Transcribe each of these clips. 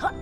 you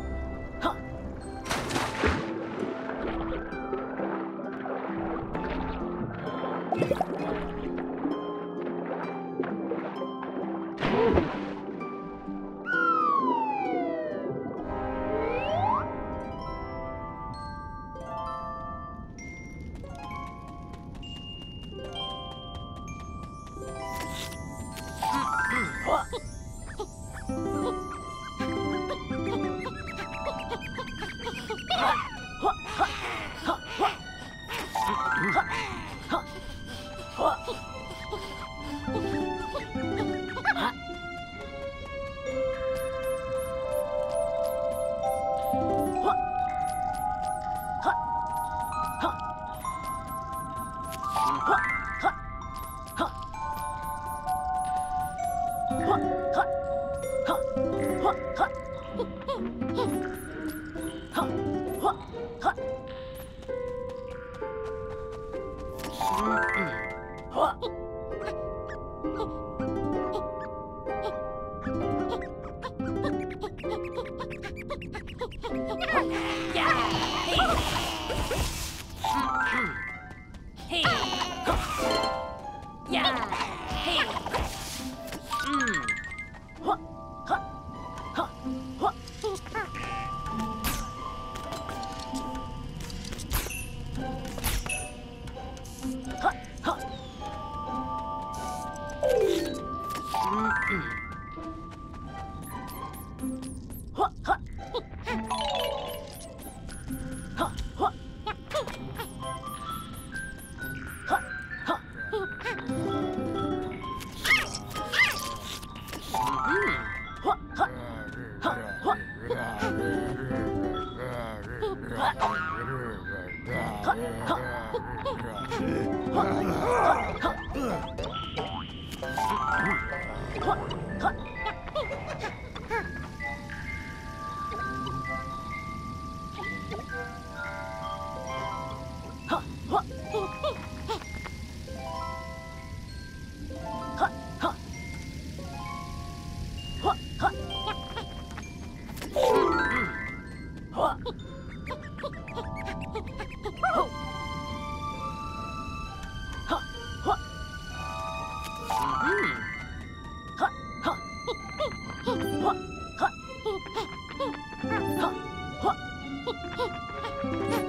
Hey! What? Ha!